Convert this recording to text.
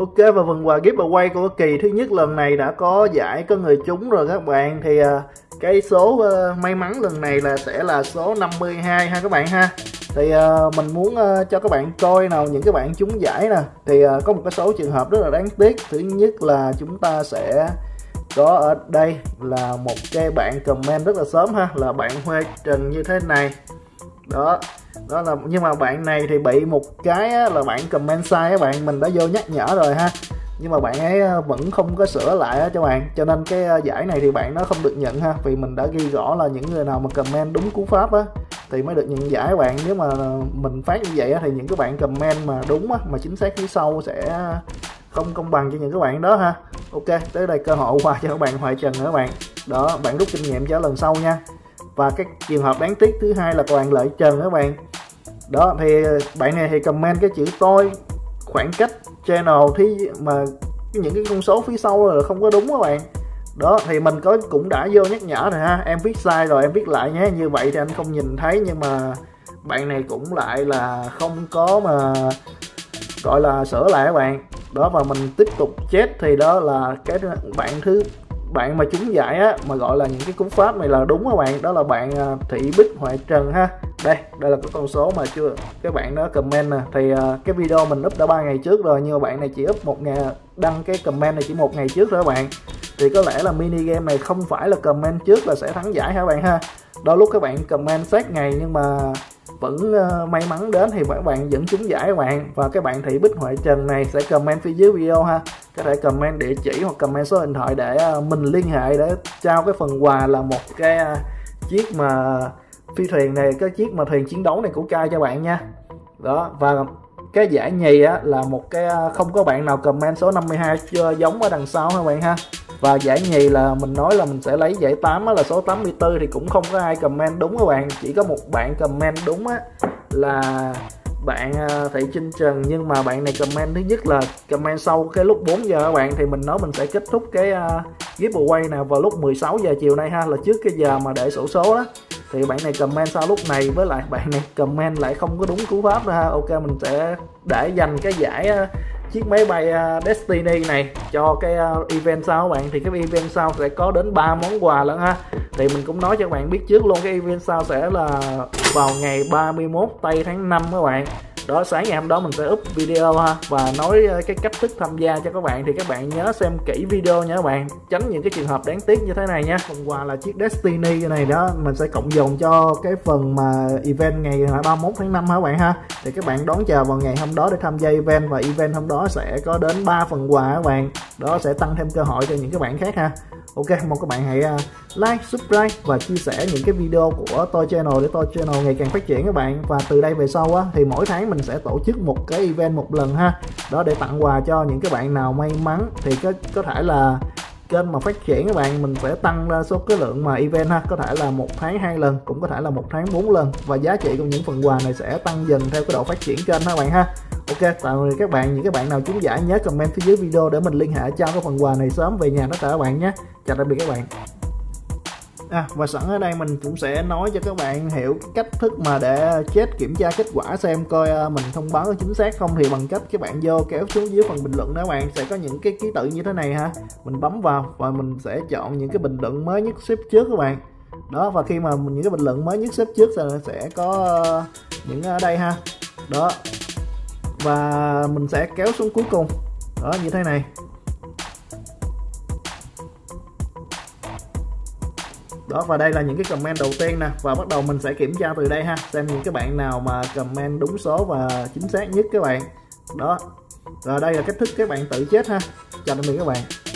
Ok và phần quà giveaway của kỳ thứ nhất lần này đã có giải có người trúng rồi các bạn. Thì uh, cái số uh, may mắn lần này là sẽ là số 52 ha các bạn ha. Thì uh, mình muốn uh, cho các bạn coi nào những cái bạn trúng giải nè. Thì uh, có một cái số trường hợp rất là đáng tiếc. Thứ nhất là chúng ta sẽ có ở đây là một cái bạn comment rất là sớm ha là bạn Huê Trần như thế này. Đó đó là nhưng mà bạn này thì bị một cái á, là bạn comment sai các bạn mình đã vô nhắc nhở rồi ha. Nhưng mà bạn ấy ờ, vẫn không có sửa lại á cho bạn cho nên cái ờ, giải này thì bạn nó không được nhận ha vì mình đã ghi rõ là những người nào mà comment đúng cú pháp á thì mới được nhận giải bạn. Nếu mà ờ, mình phát như vậy á, thì những cái bạn comment mà đúng á, mà chính xác phía sau sẽ không công bằng cho những các bạn đó ha. Ok tới đây cơ hội qua cho các bạn hoài trần nữa các bạn. Đó bạn rút kinh nghiệm cho lần sau nha. Và cái trường hợp đáng tiếc thứ hai là bạn lợi trần các bạn đó, thì bạn này thì comment cái chữ tôi, khoảng cách channel thì mà những cái con số phía sau là không có đúng các bạn. Đó, thì mình có, cũng đã vô nhắc nhở rồi ha, em viết sai rồi, em viết lại nhé, như vậy thì anh không nhìn thấy, nhưng mà bạn này cũng lại là không có mà, gọi là sửa lại các bạn. Đó, và mình tiếp tục chết thì đó là cái bạn thứ, bạn mà trúng giải á, mà gọi là những cái cú pháp này là đúng các bạn. Đó là bạn à, thị bích hoại trần ha đây đây là cái con số mà chưa các bạn đó comment nè. Thì uh, cái video mình up đã ba ngày trước rồi nhưng mà bạn này chỉ up một ngày đăng cái comment này chỉ một ngày trước thôi các bạn. Thì có lẽ là mini game này không phải là comment trước là sẽ thắng giải hả bạn ha? Đôi lúc các bạn comment sát ngày nhưng mà vẫn uh, may mắn đến thì các bạn vẫn trúng giải các bạn. Và các bạn thị bích huệ trần này sẽ comment phía dưới video ha. Có thể comment địa chỉ hoặc comment số điện thoại để uh, mình liên hệ để trao cái phần quà là một cái uh, chiếc mà phi thuyền này cái chiếc mà thuyền chiến đấu này của Kai cho bạn nha. Đó và cái giải nhì á là một cái à, không có bạn nào comment số 52 chưa giống ở đằng sau ha bạn ha? Và giải nhì là mình nói là mình sẽ lấy giải 8 á, là số 84 thì cũng không có ai comment đúng các bạn? Chỉ có một bạn comment đúng á là bạn à, Thị Trinh Trần. Nhưng mà bạn này comment thứ nhất là comment sau cái lúc 4 giờ các bạn thì mình nói mình sẽ kết thúc cái uh, giveaway nào vào lúc 16 giờ chiều nay ha là trước cái giờ mà để sổ số đó thì bạn này comment sau lúc này với lại bạn này comment lại không có đúng cú pháp nữa ha. Ok mình sẽ để dành cái giải uh, chiếc máy bay uh, Destiny này cho cái uh, event sau các bạn. Thì cái event sau sẽ có đến 3 món quà lận ha. Thì mình cũng nói cho các bạn biết trước luôn cái event sau sẽ là vào ngày 31 tây tháng 5 các bạn đó, sáng ngày hôm đó mình sẽ up video ha, và nói ờ, cái cách thức tham gia cho các bạn. Thì các bạn nhớ xem kỹ video nha các bạn, tránh những cái trường hợp đáng tiếc như thế này nha. Phần quà là chiếc Destiny này đó, mình sẽ cộng dồn cho cái phần mà event ngày 31 tháng 5 ha các bạn ha? Thì các bạn đón chờ vào ngày hôm đó để tham gia event, và event hôm đó sẽ có đến 3 phần quà các bạn? Đó, sẽ tăng thêm cơ hội cho những các bạn khác ha. Ok, mong các bạn hãy ờ, like, subscribe và chia sẻ những cái video của tôi channel để tôi channel ngày càng phát triển các bạn. Và từ đây về sau á, thì mỗi tháng mình sẽ tổ chức một cái event một lần ha. Đó để tặng quà cho những cái bạn nào may mắn thì có có thể là kênh mà phát triển các bạn, mình sẽ tăng ra số cái lượng mà event ha. Có thể là một tháng hai lần, cũng có thể là một tháng bốn lần. Và giá trị của những phần quà này sẽ tăng dần theo cái độ phát triển kênh ha các bạn ha. Ok, tạm biệt các bạn. Những các bạn nào trúng giải nhớ comment phía dưới video để mình liên hệ cho cái phần quà này sớm về nhà đó các bạn nhé. Chào tạm biệt các bạn. À, và sẵn ở đây mình cũng sẽ nói cho các bạn hiểu cách thức mà để chết kiểm tra kết quả xem coi à, mình thông báo có chính xác không. Thì bằng cách các bạn vô kéo xuống dưới phần bình luận đó các bạn sẽ có những cái ký tự như thế này ha. Mình bấm vào và mình sẽ chọn những cái bình luận mới nhất xếp trước các bạn. Đó và khi mà những cái bình luận mới nhất xếp trước sẽ có à, những ở đây ha. Đó. Và mình sẽ kéo xuống cuối cùng. Đó như thế này. Đó, và đây là những cái comment đầu tiên nè. Và bắt đầu mình sẽ kiểm tra từ đây ha. Xem những cái bạn nào mà comment đúng số và chính xác nhất các bạn. Đó. Và đây là cách thức các bạn tự chết ha. Chào tạm biệt các bạn.